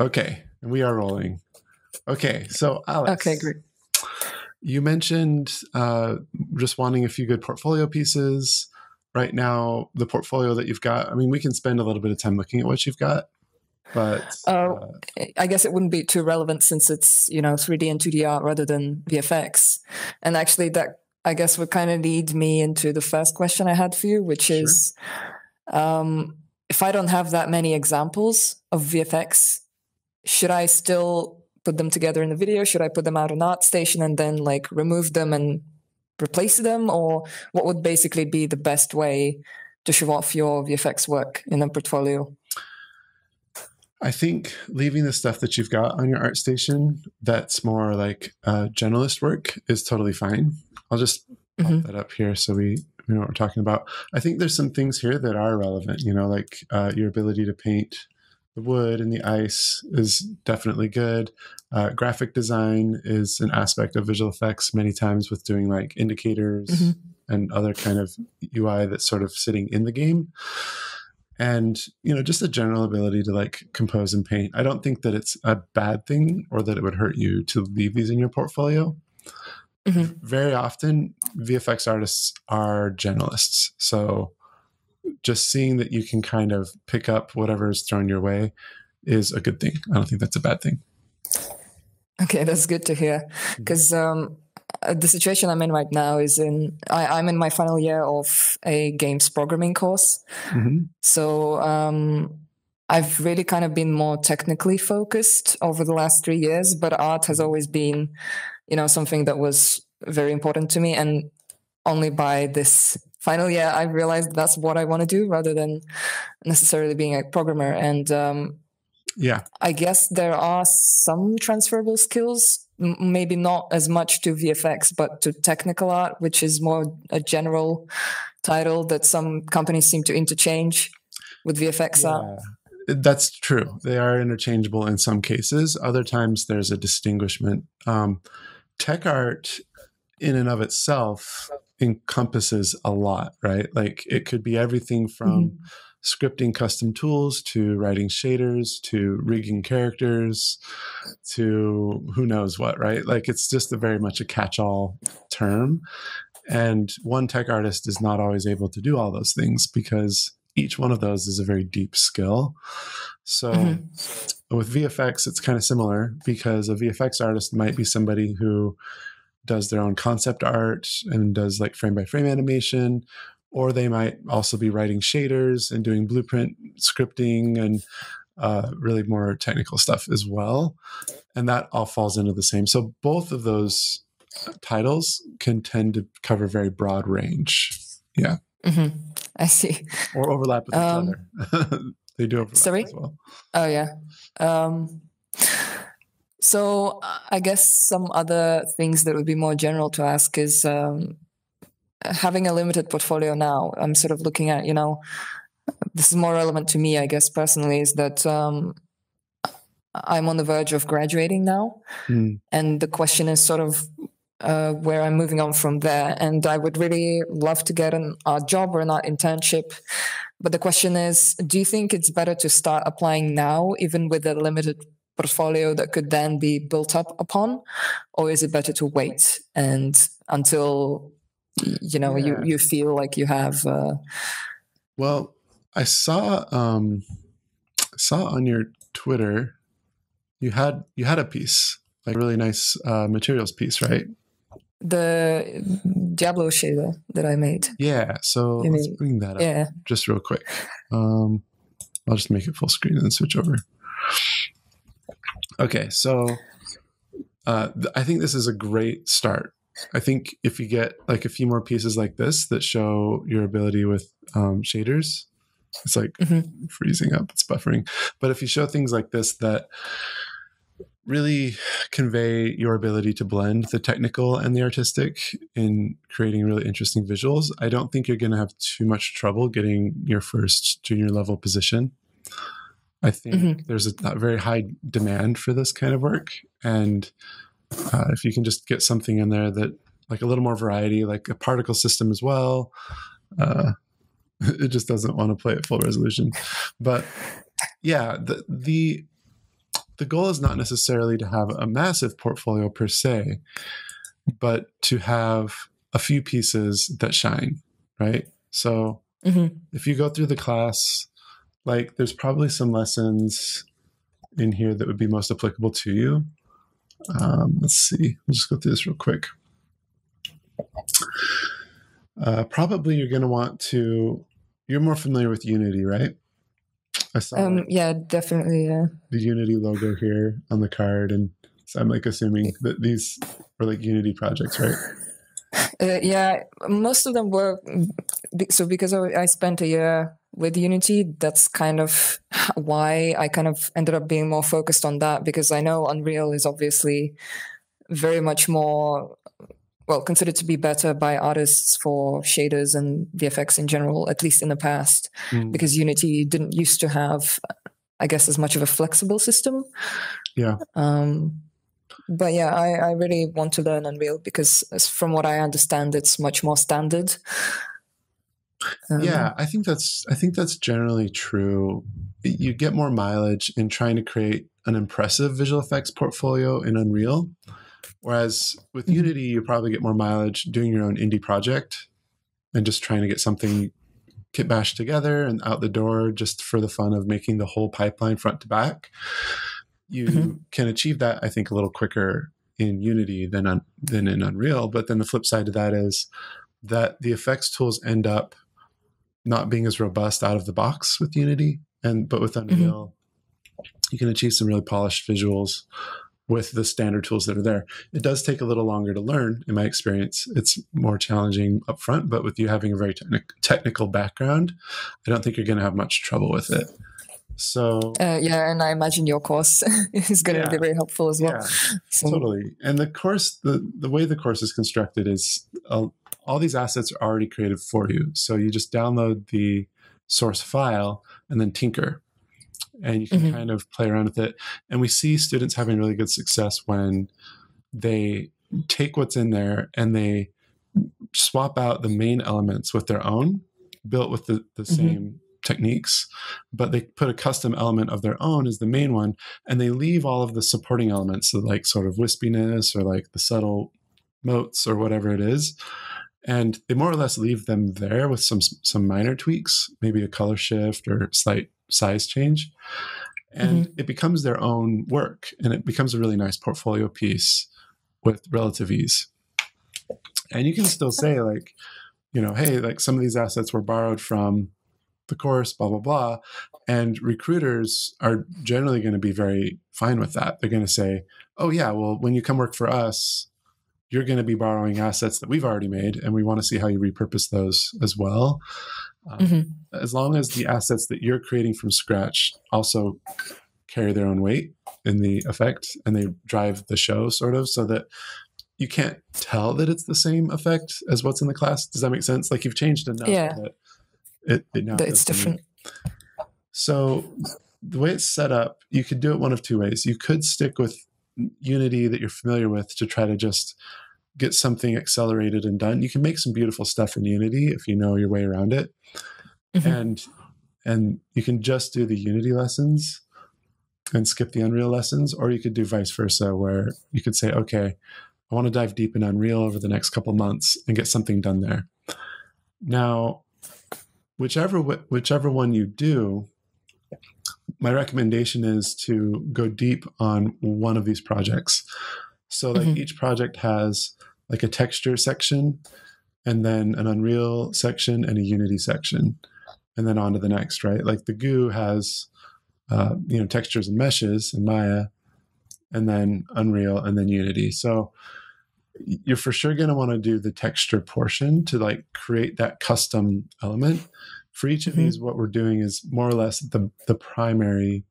Okay, we are rolling. Okay, so Alice. Okay, great. You mentioned uh, just wanting a few good portfolio pieces. Right now, the portfolio that you've got, I mean, we can spend a little bit of time looking at what you've got, but. Uh, I guess it wouldn't be too relevant since it's, you know, 3D and 2D art rather than VFX. And actually, that I guess would kind of lead me into the first question I had for you, which sure. is um, if I don't have that many examples of VFX, should I still put them together in the video? Should I put them out on ArtStation and then like remove them and replace them? Or what would basically be the best way to show off your VFX work in a portfolio? I think leaving the stuff that you've got on your ArtStation that's more like uh, generalist work is totally fine. I'll just pop mm-hmm. that up here so we, we know what we're talking about. I think there's some things here that are relevant, you know, like uh, your ability to paint the wood and the ice is definitely good. Uh, graphic design is an aspect of visual effects many times with doing like indicators mm-hmm. and other kind of UI that's sort of sitting in the game. And, you know, just the general ability to like compose and paint. I don't think that it's a bad thing or that it would hurt you to leave these in your portfolio. Mm-hmm. Very often, VFX artists are generalists. So just seeing that you can kind of pick up whatever is thrown your way is a good thing. I don't think that's a bad thing. Okay, that's good to hear. Because um, uh, the situation I'm in right now is in I, am in my final year of a games programming course. Mm-hmm. So um, I've really kind of been more technically focused over the last three years, but art has always been you know, something that was very important to me. And only by this final yeah, I realized that's what I want to do rather than necessarily being a programmer. And um, yeah, I guess there are some transferable skills, maybe not as much to VFX, but to technical art, which is more a general title that some companies seem to interchange with VFX yeah. art. That's true. They are interchangeable in some cases. Other times, there's a distinguishment. Um, tech art in and of itself encompasses a lot, right? Like it could be everything from mm-hmm. scripting custom tools to writing shaders to rigging characters to who knows what, right? Like it's just a very much a catch all term. And one tech artist is not always able to do all those things because each one of those is a very deep skill. So mm-hmm. with VFX, it's kind of similar because a VFX artist might be somebody who does their own concept art and does like frame by frame animation, or they might also be writing shaders and doing blueprint scripting and uh, really more technical stuff as well. And that all falls into the same. So both of those titles can tend to cover very broad range. Yeah. Mm-hmm. I see. Or overlap with um, each other. they do overlap sorry? as well. Oh yeah. Um, so I guess some other things that would be more general to ask is um, having a limited portfolio now. I'm sort of looking at, you know, this is more relevant to me, I guess, personally, is that um, I'm on the verge of graduating now. Mm. And the question is sort of uh, where I'm moving on from there. And I would really love to get an art job or an art internship. But the question is, do you think it's better to start applying now, even with a limited portfolio that could then be built up upon, or is it better to wait and until you know yeah. you you feel like you have? Uh... Well, I saw um, saw on your Twitter you had you had a piece like a really nice uh, materials piece, right? the Diablo shader that I made. Yeah, so let's bring that up yeah. just real quick. Um, I'll just make it full screen and switch over. Okay, so uh, I think this is a great start. I think if you get like a few more pieces like this that show your ability with um, shaders, it's like mm-hmm. freezing up, it's buffering. But if you show things like this that really convey your ability to blend the technical and the artistic in creating really interesting visuals, I don't think you're going to have too much trouble getting your first junior level position. I think mm-hmm. there's a, a, very high demand for this kind of work. And uh, if you can just get something in there that, like a little more variety, like a particle system as well, uh, it just doesn't want to play at full resolution. But yeah, the, the the goal is not necessarily to have a massive portfolio per se, but to have a few pieces that shine, right? So Mm-hmm. if you go through the class, like there's probably some lessons in here that would be most applicable to you. Um, let's see. We'll just go through this real quick. Uh, probably you're going to want to. You're more familiar with Unity, right? I saw Um, yeah, definitely. Yeah. the Unity logo here on the card, and so I'm like assuming that these are like Unity projects, right? Uh, yeah, most of them were so because I I spent a year with Unity. That's kind of why I kind of ended up being more focused on that because I know Unreal is obviously very much more well considered to be better by artists for shaders and VFX in general, at least in the past, Mm, because Unity didn't used to have, I guess, as much of a flexible system. Yeah. Um, but yeah, I, I really want to learn Unreal because, from what I understand, it's much more standard. Um, yeah, I think that's I think that's generally true. You get more mileage in trying to create an impressive visual effects portfolio in Unreal, whereas with Mhm. Unity you probably get more mileage doing your own indie project and just trying to get something kit bashed together and out the door just for the fun of making the whole pipeline front to back. You Mhm. can achieve that, I think, a little quicker in Unity than than in Unreal. But then the flip side to that is that the effects tools end up not being as robust out of the box with Unity, and but with mm-hmm. Unreal, you can achieve some really polished visuals with the standard tools that are there. It does take a little longer to learn, in my experience. It's more challenging up front, but with you having a very technic- technical background, I don't think you're going to have much trouble with it. So Uh, yeah, and I imagine your course is going to Yeah. be very helpful as well. yeah, So, totally. And the course, the the way the course is constructed is uh, all these assets are already created for you. So you just download the source file and then tinker, and you can Mhm. kind of play around with it. And we see students having really good success when they take what's in there and they swap out the main elements with their own, built with the, the Mhm. same techniques, but they put a custom element of their own as the main one, and they leave all of the supporting elements, so like sort of wispiness or like the subtle motes or whatever it is. And they more or less leave them there with some some minor tweaks, maybe a color shift or slight size change. And mm-hmm. it becomes their own work and it becomes a really nice portfolio piece with relative ease. And you can still say, like, you know, hey, like some of these assets were borrowed from the course, blah, blah, blah. And recruiters are generally going to be very fine with that. They're going to say, oh, yeah, well, when you come work for us, you're going to be borrowing assets that we've already made, and we want to see how you repurpose those as well. Um, Mhm. As long as the assets that you're creating from scratch also carry their own weight in the effect and they drive the show, sort of, so that you can't tell that it's the same effect as what's in the class. Does that make sense? Like you've changed enough Yeah. that it, it now it's different. So the way it's set up, you could do it one of two ways. You could stick with Unity that you're familiar with to try to just get something accelerated and done. You can make some beautiful stuff in Unity if you know your way around it. Mhm. And and you can just do the Unity lessons and skip the Unreal lessons, or you could do vice versa, where you could say, okay, I want to dive deep in Unreal over the next couple months and get something done there. Now, whichever whichever one you do, my recommendation is to go deep on one of these projects. So, like Mhm. each project has like a texture section, and then an Unreal section and a Unity section, and then on to the next. Right? Like the Goo has, uh, you know, textures and meshes and Maya, and then Unreal, and then Unity. So you're for sure going to want to do the texture portion to like create that custom element. For each of Mhm. these what we're doing is more or less the the primary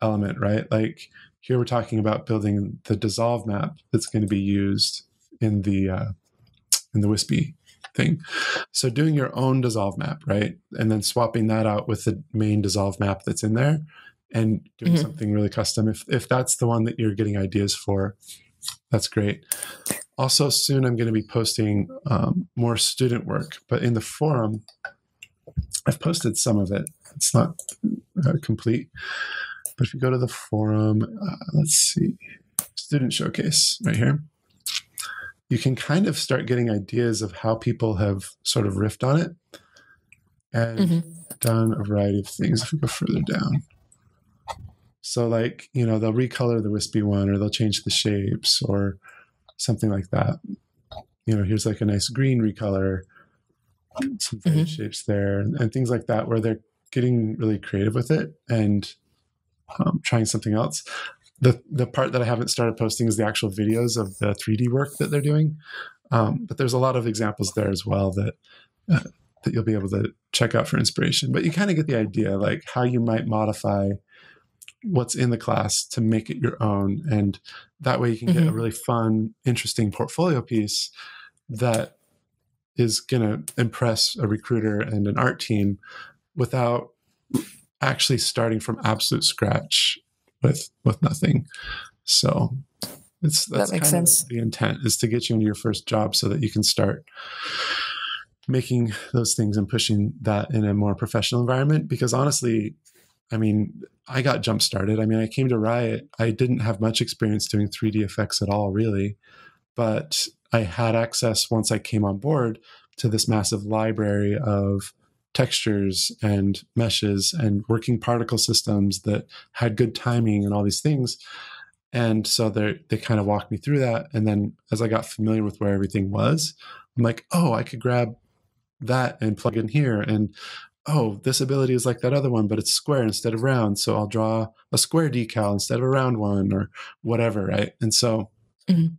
element right? Like here we're talking about building the dissolve map that's going to be used in the uh, in the wispy thing. So doing your own dissolve map right? And then swapping that out with the main dissolve map that's in there and doing Mhm. something really custom. If if that's the one that you're getting ideas for that's great also soon i'm going to be posting um, more student work but in the forum i've posted some of it it's not uh, complete But if you go to the forum, uh, let's see, student showcase right here, you can kind of start getting ideas of how people have sort of riffed on it and mm-hmm. done a variety of things. If we go further down. So, like, you know, they'll recolor the wispy one or they'll change the shapes or something like that. You know, here's like a nice green recolor, some mm-hmm. shapes there, and, and things like that, where they're getting really creative with it and um, trying something else. The the part that I haven't started posting is the actual videos of the 3D work that they're doing. Um, but there's a lot of examples there as well that uh, that you'll be able to check out for inspiration. But you kind of get the idea, like how you might modify what's in the class to make it your own, and that way you can mm-hmm. get a mm-hmm. really fun, interesting portfolio piece that is going to impress a recruiter and an art team without actually starting from absolute scratch with with nothing. So it's that's that makes kind sense. of the intent is to get you into your first job so that you can start making those things and pushing that in a more professional environment because honestly i mean i got jump started i mean i came to riot i didn't have much experience doing 3d effects at all really but i had access once i came on board to this massive library of textures and meshes and working particle systems that had good timing and all these things. And so they they kind of walked me through that. And then as I got familiar with where everything was, I'm like, oh, I could grab that and plug in here. And oh, this ability is like that other one, but it's square instead of round. So I'll draw a square decal instead of a round one or whatever, right? And so mm-hmm.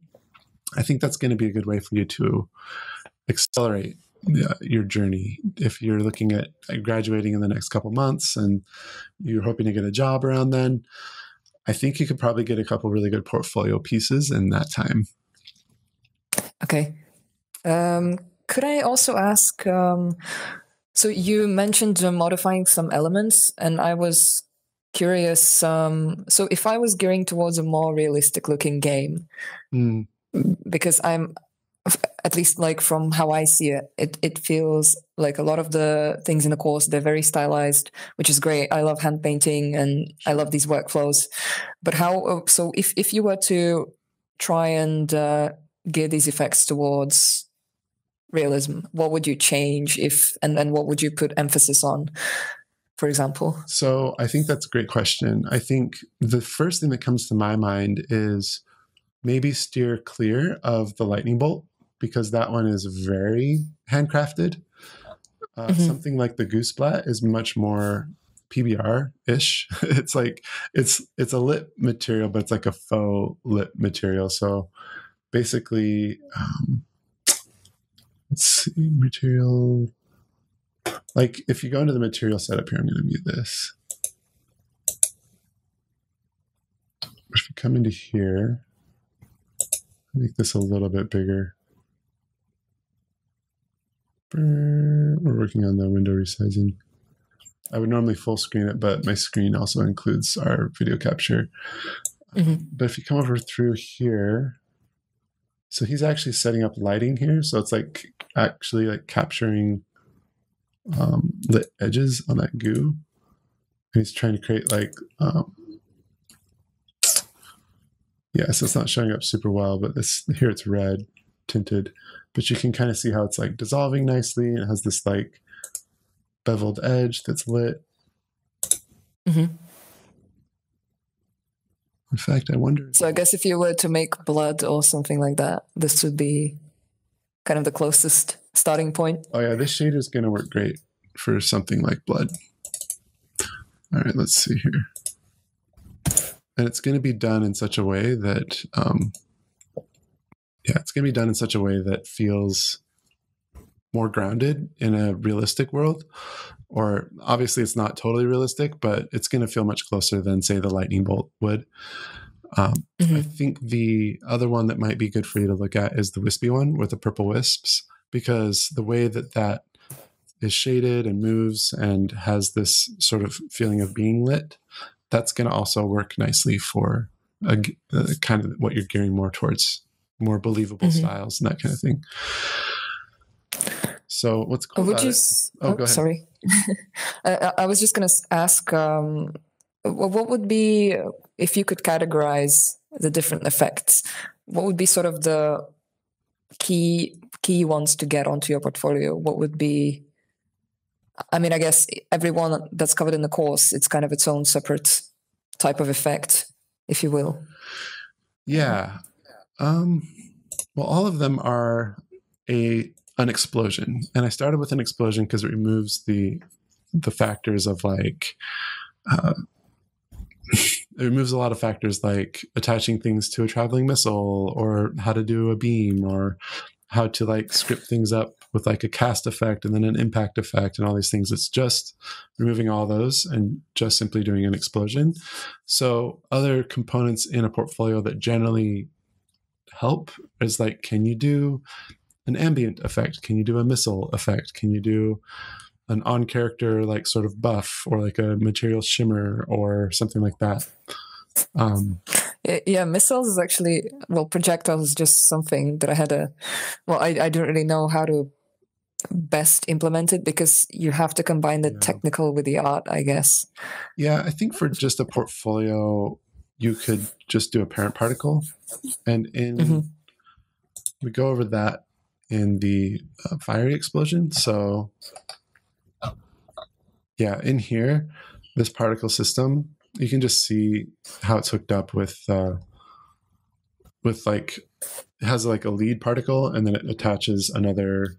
I think that's going to be a good way for you to accelerate your journey. If you're looking at graduating in the next couple months and you're hoping to get a job around then, I think you could probably get a couple really good portfolio pieces in that time. Okay. Um, could I also ask? Um, so you mentioned uh, modifying some elements, and I was curious. Um, so if I was gearing towards a more realistic looking game, mm. because I'm at least like from how I see it, it it feels like a lot of the things in the course they're very stylized, which is great. I love hand painting and I love these workflows. But how? Oh, so if if you were to try and uh, gear these effects towards realism, what would you change if and then what would you put emphasis on? For example. So I think that's a great question. I think the first thing that comes to my mind is maybe steer clear of the lightning bolt because that one is very handcrafted. Uh, mm-hmm. Something like the Goo Splat is much more PBR ish. it's like it's it's a lit material, but it's like a faux lit material. So basically, um, let's see, material. Like if you go into the material setup here, I'm going to mute this. If you come into here, make this a little bit bigger. We're working on the window resizing. I would normally full screen it, but my screen also includes our video capture. Mm-hmm. But if you come over through here, so he's actually setting up lighting here. So it's like actually like capturing um, lit edges on that goo. And he's trying to create like, um, yeah, so it's not showing up super well, but this here it's red tinted but you can kind of see how it's like dissolving nicely. And It has this like beveled edge that's lit. Mm-hmm. In fact, I wonder. So I guess if you were to make blood or something like that, this would be kind of the closest starting point. Oh yeah, this shade is going to work great for something like blood. All right, let's see here. And it's going to be done in such a way that um, yeah, it's going to be done in such a way that feels more grounded in a realistic world. Or obviously, it's not totally realistic, but it's going to feel much closer than, say, the lightning bolt would. Um, mm-hmm. I think the other one that might be good for you to look at is the wispy one with the purple wisps, because the way that that is shaded and moves and has this sort of feeling of being lit, that's going to also work nicely for a, a kind of what you're gearing more towards more believable mm-hmm. styles and that kind of thing. So what's cool? Would you? S- oh, oh sorry. I, I, was just going to ask. Um, what would be if you could categorize the different effects? What would be sort of the key key ones to get onto your portfolio? What would be I mean, I guess everyone that's covered in the course, it's kind of its own separate type of effect, if you will. Yeah. Um, well, all of them are a an explosion, and I started with an explosion because it removes the the factors of like. Uh, it removes a lot of factors like attaching things to a traveling missile or how to do a beam or how to like script things up with like a cast effect and then an impact effect and all these things. It's just removing all those and just simply doing an explosion. So other components in a portfolio that generally help is like, can you do an ambient effect? Can you do a missile effect? Can you do an on character like sort of buff or like a material shimmer or something like that? Um, yeah, missiles is actually well, projectiles is just something that I had a well, I, I don't really know how to best implement it because you have to combine the yeah. technical with the art, I guess. Yeah, I think for just a portfolio, you could just do a parent particle, and in mm-hmm. we go over that in the uh, fiery explosion. So, yeah, in here, this particle system you can just see how it's hooked up with uh, with like it has like a lead particle and then it attaches another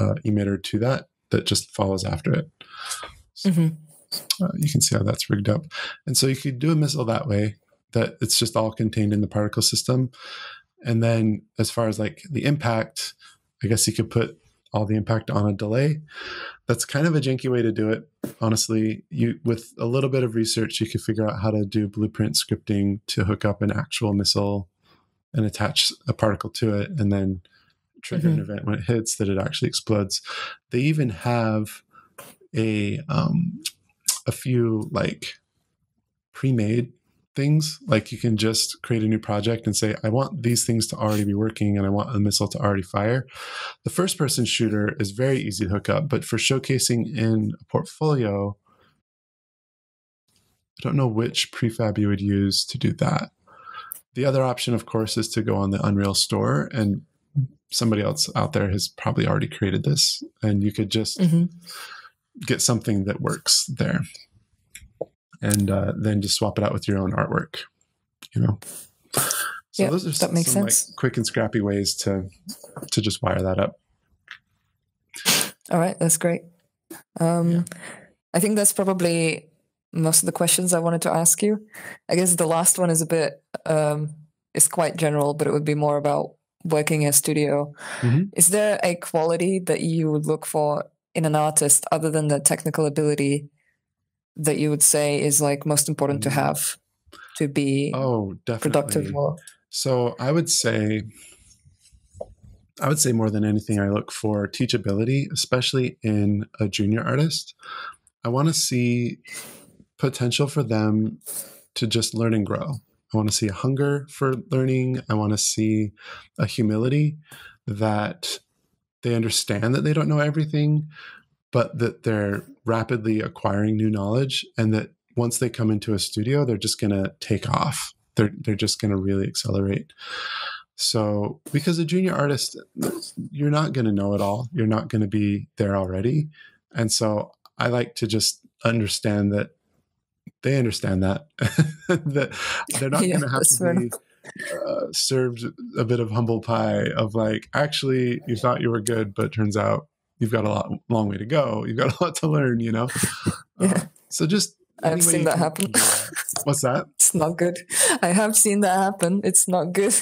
uh, emitter to that that just follows after it. So, mm-hmm. uh, you can see how that's rigged up, and so you could do a missile that way. That it's just all contained in the particle system, and then as far as like the impact, I guess you could put all the impact on a delay. That's kind of a janky way to do it. Honestly, you with a little bit of research, you could figure out how to do blueprint scripting to hook up an actual missile and attach a particle to it, and then trigger mm-hmm. an event when it hits that it actually explodes. They even have a um, a few like pre-made things. Like you can just create a new project and say, I want these things to already be working and I want a missile to already fire. The first person shooter is very easy to hook up, but for showcasing in a portfolio, I don't know which prefab you would use to do that. The other option, of course, is to go on the Unreal store and somebody else out there has probably already created this and you could just mm-hmm. get something that works there and uh, then just swap it out with your own artwork. You know. So yep, those are that makes some, sense. Like, quick and scrappy ways to to just wire that up. All right, that's great. Um, yeah. I think that's probably most of the questions I wanted to ask you. I guess the last one is a bit um, is quite general, but it would be more about working in a studio. Mm-hmm. Is there a quality that you would look for in an artist other than the technical ability that you would say is like most important to mm. have to be oh definitely. productive so i would say i would say more than anything i look for teachability especially in a junior artist. I want to see potential for them to just learn and grow. I want to see a hunger for learning. I want to see a humility that they understand that they don't know everything but that they're rapidly acquiring new knowledge and that once they come into a studio, they're just going to take off. They're, they're just going to really accelerate. So, because a junior artist, you're not going to know it all. You're not going to be there already. And so, I like to just understand that they understand that that they're not yeah, going to have to be uh, served a bit of humble pie of like, actually, you thought you were good, but turns out you've got a lot, long way to go. You've got a lot to learn, you know? yeah. Uh, so just. I've seen that happen. What's that? It's not good. I have seen that happen. It's not good.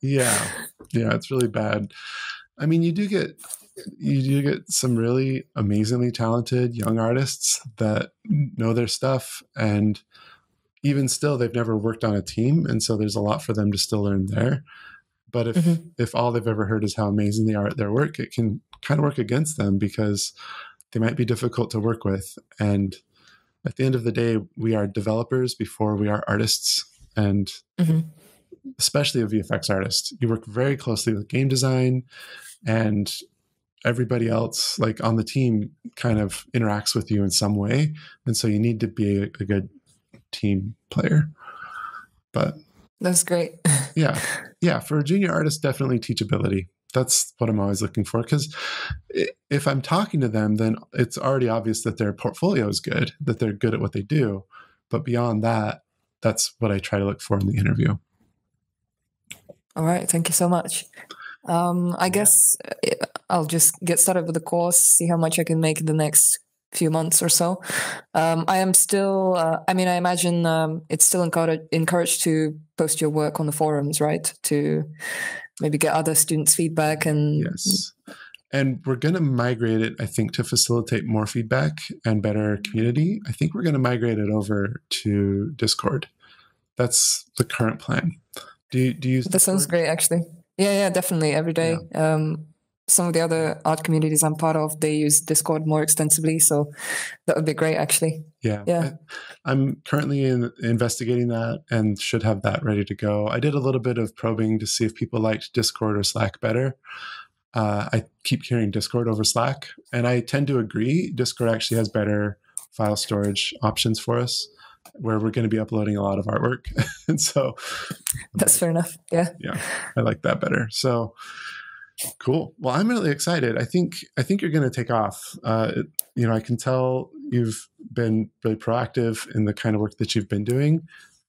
yeah. Yeah. It's really bad. I mean, you do get you do get some really amazingly talented young artists that know their stuff and even still they've never worked on a team and so there's a lot for them to still learn there but if mm-hmm. if all they've ever heard is how amazing they are at their work it can kind of work against them because they might be difficult to work with. And at the end of the day, we are developers before we are artists. And mm-hmm. especially a VFX artist, you work very closely with game design and everybody else like on the team kind of interacts with you in some way and so you need to be a, a good team player. But that's great. yeah. Yeah. For a junior artist, definitely teachability. That's what I'm always looking for. Because if I'm talking to them, then it's already obvious that their portfolio is good, that they're good at what they do. But beyond that, that's what I try to look for in the interview. All right. Thank you so much. Um, I guess uh, I'll just get started with the course, see how much I can make in the next few months or so. Um, I am still, uh, I mean, I imagine um, it's still encouraged, encouraged to post your work on the forums, right? To maybe get other students' feedback and. Yes. And we're going to migrate it, I think, to facilitate more feedback and better community. I think we're going to migrate it over to Discord. That's the current plan. Do you, do you use That Discord? sounds great, actually. Yeah, yeah, definitely. Every day. Yeah. Um, some of the other art communities I'm part of, they use Discord more extensively. So that would be great, actually. Yeah. Yeah. I, am currently in, investigating that and should have that ready to go. I did a little bit of probing to see if people liked Discord or Slack better. Uh, I keep hearing Discord over Slack, and I tend to agree. Discord actually has better file storage options for us where we're going to be uploading a lot of artwork. and so that's fair enough. Yeah. Yeah. I like that better. So cool. Well, I'm really excited. I think, I think you're going to take off. Uh, it, you know, I can tell you've been really proactive in the kind of work that you've been doing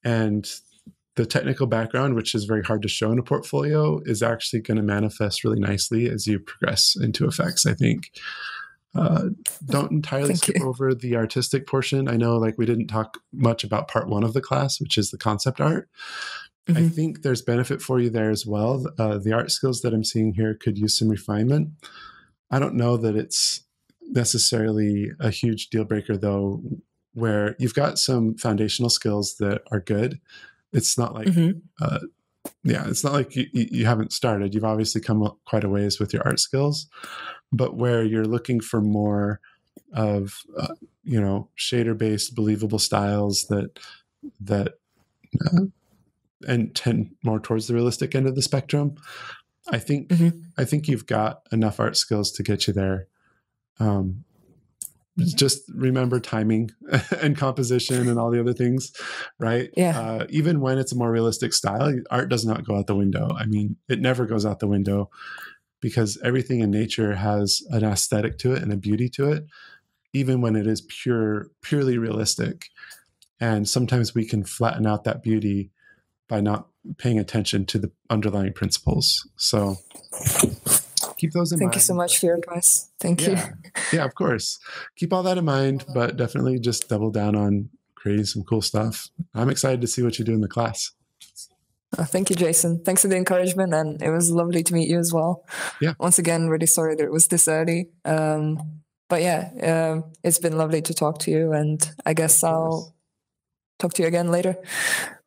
and the technical background, which is very hard to show in a portfolio, is actually going to manifest really nicely as you progress into effects. I think. Uh, don't entirely Thank skip you. over the artistic portion. I know, like, we didn't talk much about part one of the class, which is the concept art. Mm-hmm. I think there's benefit for you there as well. Uh, the art skills that I'm seeing here could use some refinement. I don't know that it's necessarily a huge deal breaker, though, where you've got some foundational skills that are good. It's not like, mm-hmm. uh, yeah, it's not like you, you haven't started. You've obviously come quite a ways with your art skills but where you're looking for more of uh, you know shader based believable styles that that uh, and tend more towards the realistic end of the spectrum. I think mm-hmm. i think you've got enough art skills to get you there. Um, just remember timing and composition and all the other things right? Yeah. Uh, even when it's a more realistic style art does not go out the window. I mean it never goes out the window because everything in nature has an aesthetic to it and a beauty to it even when it is pure purely realistic. And sometimes we can flatten out that beauty by not paying attention to the underlying principles so keep those in thank mind. Thank you so much for your advice thank yeah. you yeah of course keep all that in mind but definitely just double down on creating some cool stuff i'm excited to see what you do in the class Oh, thank you, Jason. Thanks for the encouragement, and it was lovely to meet you as well. Yeah. Once again, really sorry that it was this early. Um, but yeah, uh, it's been lovely to talk to you, and I guess I'll talk to you again later,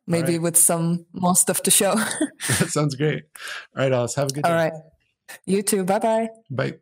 maybe right. with some more stuff to show. that sounds great. All right, Alice. Have a good day. All right. You too. Bye-bye. Bye.